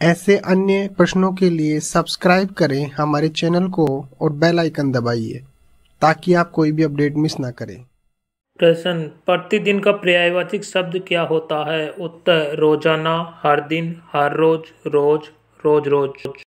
ऐसे अन्य प्रश्नों के लिए सब्सक्राइब करें हमारे चैनल को और बेल आइकन दबाइए, ताकि आप कोई भी अपडेट मिस ना करें। प्रश्न, प्रतिदिन का पर्यायवाचक शब्द क्या होता है? उत्तर, रोज़ाना, हर दिन, हर रोज रोज रोज रोज।